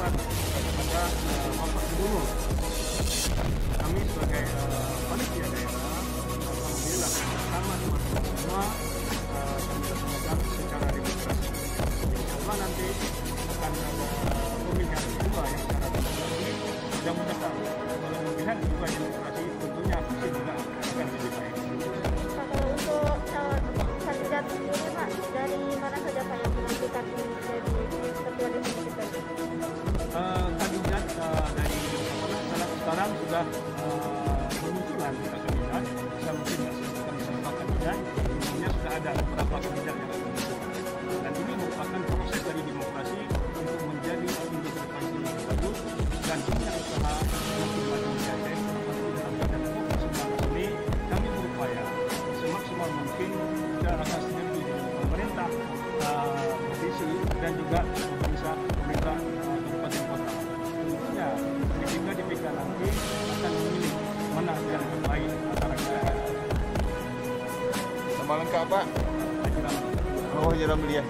juga daripada uh, Bapak Gubernur. Kami sebagai uh, panitia daerah, alhamdulillah bersama teman-teman semua uh, kami laksanakan secara demokrasi. Insya Allah nanti akan ada pemilihan kedua yang secara demokrasi. Mudah-mudahan kalau pemilihan kedua yang sudah uh, kita kandidat saya mungkin sebutkan siapa kandidat intinya sudah ada beberapa kandidat yang muncul dan ini merupakan proses dari demokrasi untuk menjadi interpretasi yang dan COVID-19 ini. Kami berupaya semaksimal mungkin akan provinsi dan juga Lengkap Pak? Oh, Ramli ya.